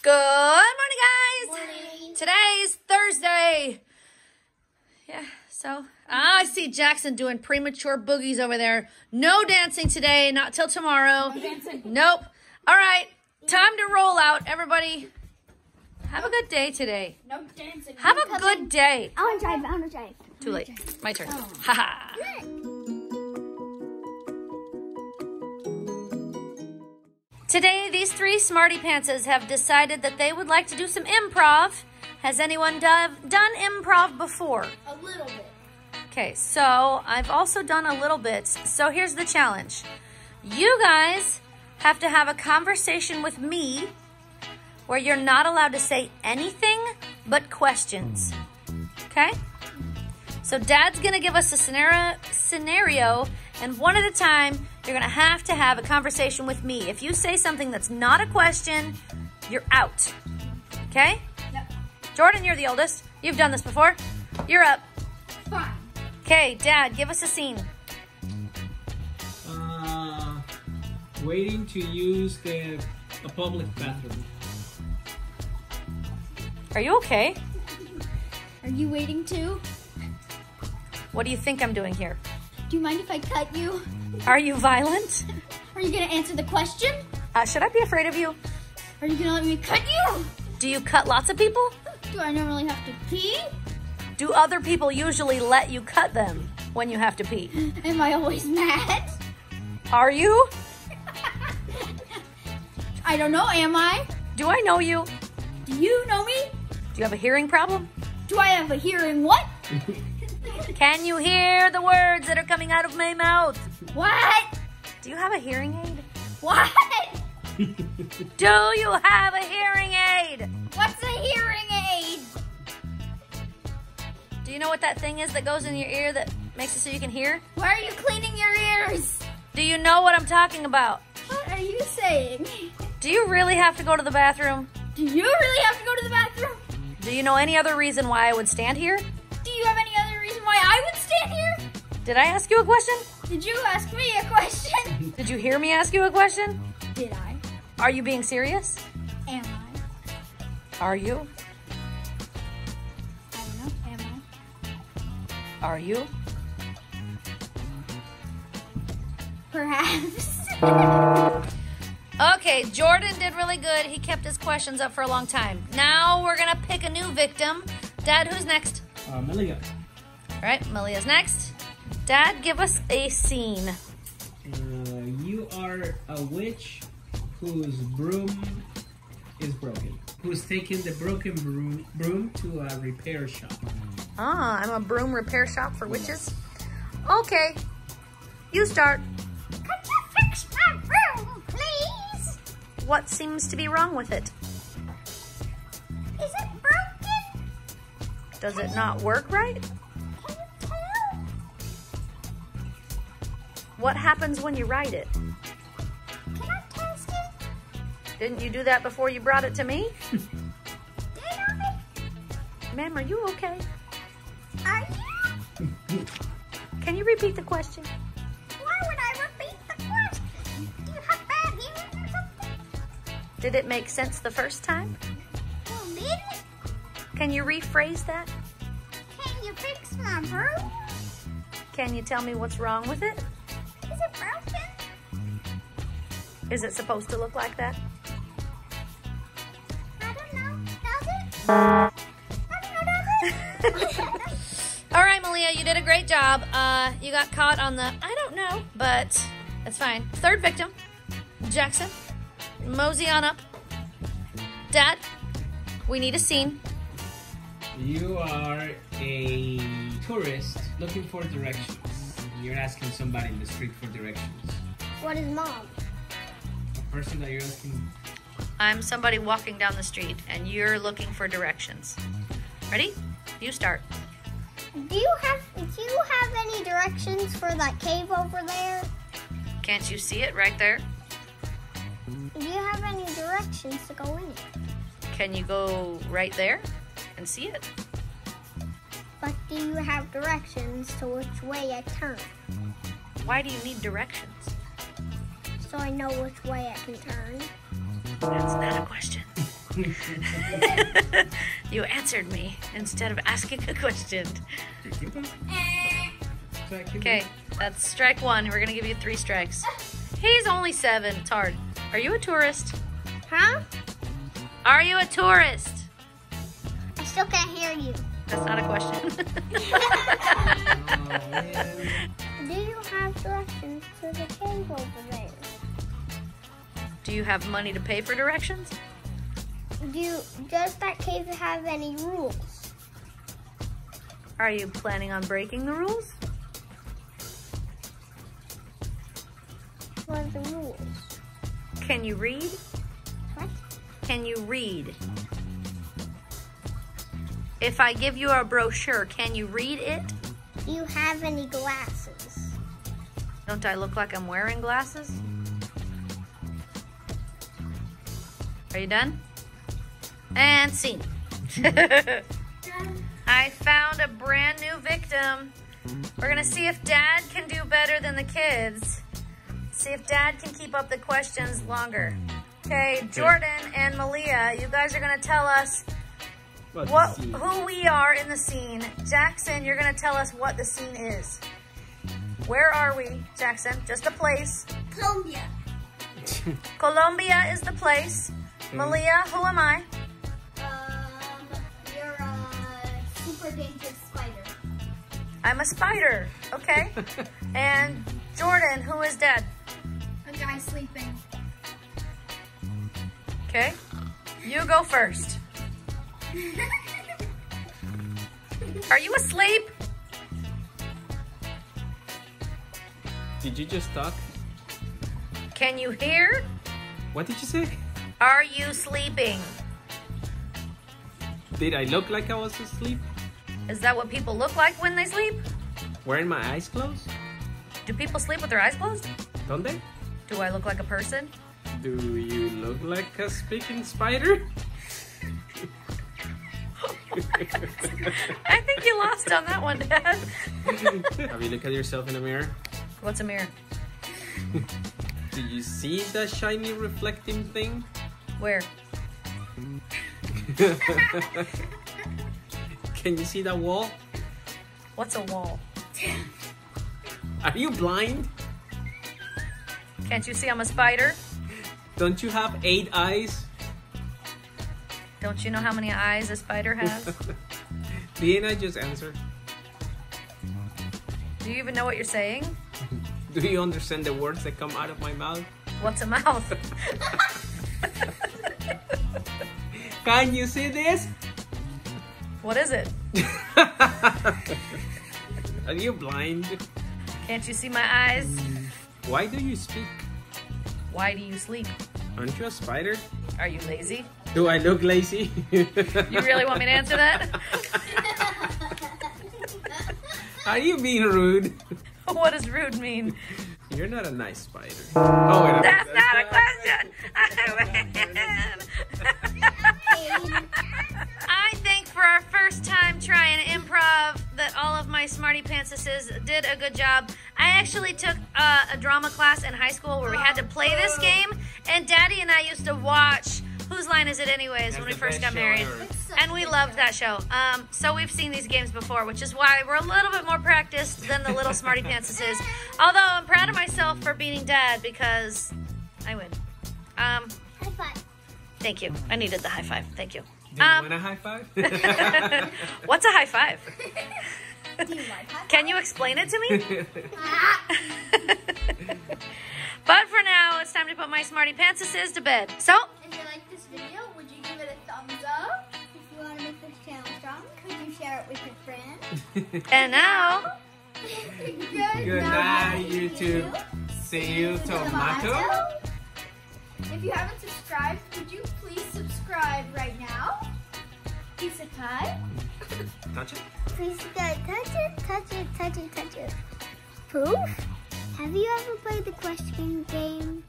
Good morning, guys. Morning. Today's Thursday. Yeah, so ah, I see Jackson doing premature boogies over there. No dancing today, not till tomorrow. Nope. All right, time to roll out. Everybody, have a good day today. No dancing. Have a good day. I want to drive. I want to drive. Too late. My turn. Haha. Today, these three smarty pantses have decided that they would like to do some improv. Has anyone done, done improv before? A little bit. Okay, so I've also done a little bit. So here's the challenge. You guys have to have a conversation with me where you're not allowed to say anything but questions. Hmm. Okay? So dad's gonna give us a scenario scenario and one at a time you're gonna have to have a conversation with me. If you say something that's not a question, you're out. Okay? Yep. Jordan, you're the oldest. You've done this before. You're up. Fine. Okay, Dad, give us a scene. Uh, waiting to use the a public bathroom. Are you okay? Are you waiting too? What do you think I'm doing here? Do you mind if I cut you? Are you violent? Are you gonna answer the question? Uh, should I be afraid of you? Are you gonna let me cut you? Do you cut lots of people? Do I normally have to pee? Do other people usually let you cut them when you have to pee? Am I always mad? Are you? I don't know. Am I? Do I know you? Do you know me? Do you have a hearing problem? Do I have a hearing? What? Can you hear the words that are coming out of my mouth? What? Do you have a hearing aid? What? Do you have a hearing aid? What's a hearing aid? Do you know what that thing is that goes in your ear that makes it so you can hear? Why are you cleaning your ears? Do you know what I'm talking about? What are you saying? Do you really have to go to the bathroom? Do you really have to go to the bathroom? Do you know any other reason why I would stand here? I would stand here? Did I ask you a question? Did you ask me a question? Did you hear me ask you a question? Did I? Are you being serious? Am I? Are you? I don't know. Am I? Are you? Perhaps. Okay, Jordan did really good. He kept his questions up for a long time. Now we're gonna pick a new victim. Dad, who's next? Uh, Malia. All right, Malia's next. Dad, give us a scene. Uh, you are a witch whose broom is broken. Who's taking the broken broom, broom to a repair shop. Ah, I'm a broom repair shop for witches. Okay, you start. Could you fix my room, please? What seems to be wrong with it? Is it broken? Does it not work right? What happens when you ride it? Can I taste it? Didn't you do that before you brought it to me? Did I? Ma'am, are you okay? Are you? Can you repeat the question? Why would I repeat the question? Do you have bad hearing or something? Did it make sense the first time? Well, did it? Can you rephrase that? Can you fix my room? Can you tell me what's wrong with it? Is it supposed to look like that? I don't know. Does it? Know, does it? All right, Malia, you did a great job. Uh, you got caught on the I don't know, but it's fine. Third victim, Jackson. Mosey on up. Dad, we need a scene. You are a tourist looking for directions. You're asking somebody in the street for directions. what is mom? A person that you're asking. I'm somebody walking down the street, and you're looking for directions. Ready? You start. Do you have do you have any directions for that cave over there? Can't you see it right there? Do you have any directions to go in it? Can you go right there and see it? But do you have directions to which way I turn? Why do you need directions? So I know which way I can turn. That's not a question. you answered me instead of asking a question. Okay, that's strike one. We're gonna give you three strikes. He's only seven. It's hard. Are you a tourist? Huh? Are you a tourist? I still can't hear you. That's not a question. Do you have directions to the cave over there? Do you have money to pay for directions? Do does that cave have any rules? Are you planning on breaking the rules? What are the rules? Can you read? What? Can you read? If I give you a brochure, can you read it? Do you have any glasses? Don't I look like I'm wearing glasses? Are you done? And scene. I found a brand new victim. We're gonna see if dad can do better than the kids. See if dad can keep up the questions longer. Okay, Jordan and Malia, you guys are gonna tell us what who we are in the scene. Jackson, you're gonna tell us what the scene is. Where are we, Jackson? Just a place. Colombia. Colombia is the place. Malia, who am I? Um, you're a super dangerous spider. I'm a spider. Okay. and Jordan, who is dead? A guy sleeping. Okay. You go first. Are you asleep? Did you just talk? Can you hear? What did you say? Are you sleeping? Did I look like I was asleep? Is that what people look like when they sleep? Wearing my eyes closed? Do people sleep with their eyes closed? Don't they? Do I look like a person? Do you look like a speaking spider? I think you lost on that one, Dad. Have you looked at yourself in a mirror? What's a mirror? Do you see the shiny reflecting thing? Where? Can you see that wall? What's a wall? Are you blind? Can't you see I'm a spider? Don't you have eight eyes? Don't you know how many eyes a spider has? Didn't I just answer? Do you even know what you're saying? Do you understand the words that come out of my mouth? What's a mouth? Can you see this? what is it? Are you blind? Can't you see my eyes? Why do you speak? Why do you sleep? Aren't you a spider? Are you lazy? Do I look lazy? You really want me to answer that? Are you being rude? what does rude mean? You're not a nice spider. Oh, wait, That's not a question. Smarty pantsuses did a good job. I actually took uh, a drama class in high school where we had to play this game, and Daddy and I used to watch. Whose line is it, anyways? when we first got married. And we loved that show. Um, so we've seen these games before, which is why we're a little bit more practiced than the little smarty pantsuses. Although I'm proud of myself for beating Dad because I win. Um, High five. thank you. I needed the high five. Thank you. Do you Um, want a high five? What's a high five? Do you like high Can you explain it to me? but for now, it's time to put my smarty pantsuses to bed. So, If you like this video, would you give it a thumbs up? If you want to make this channel strong, could you share it with your friends? and now, Good, Good night, YouTube. See you, tomorrow. If you haven't subscribed, would you please subscribe right now? Isekai. Touch it. Please touch it, touch it, touch it, touch it. Poof? Have you ever played the question game?